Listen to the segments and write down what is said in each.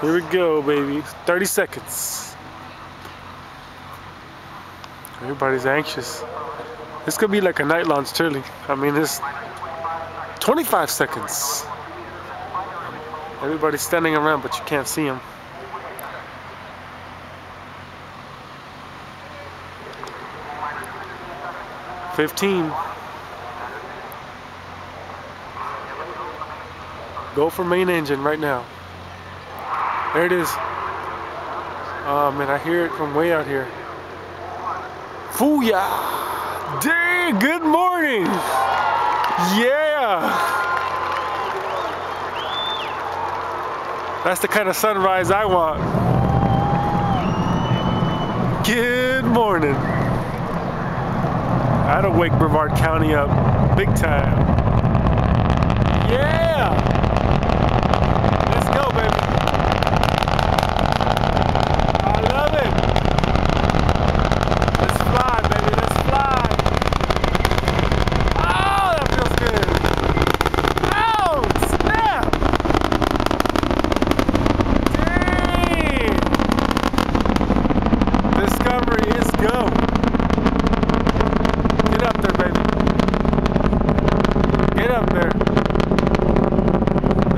Here we go, baby. 30 seconds. Everybody's anxious. This could be like a night launch, truly. I mean, it's 25 seconds. Everybody's standing around, but you can't see them. Fifteen. Go for main engine right now. There it is. Oh man, I hear it from way out here. Fooyah! Day, good morning! Yeah! That's the kind of sunrise I want. Good morning. That'll wake Brevard County up big time. Yeah! Let's go, baby. I love it. Let's fly, baby. Let's fly. Oh, that feels good. Oh, snap. Dang. Discovery is go. Get up there, baby. Get up there.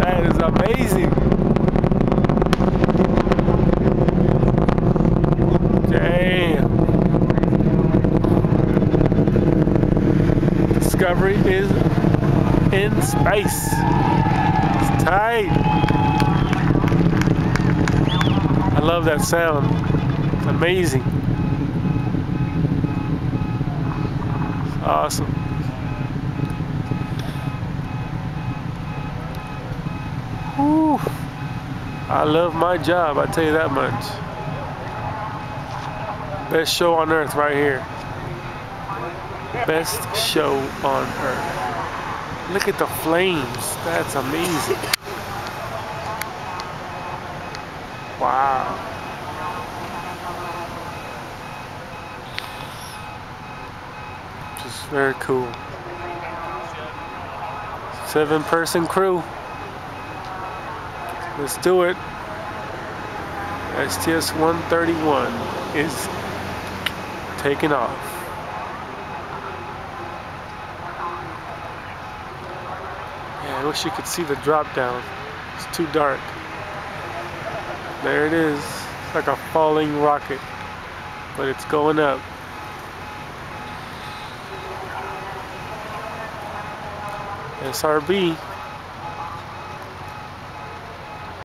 That is amazing. Damn. Is in space. It's tight. I love that sound. It's amazing. It's awesome. Whew. I love my job, I tell you that much. Best show on earth right here. Best show on earth. Look at the flames. That's amazing. Wow. Just very cool. Seven person crew. Let's do it. STS 131 is taking off. Yeah, I wish you could see the drop down. It's too dark. There it is. It's like a falling rocket, but it's going up. SRB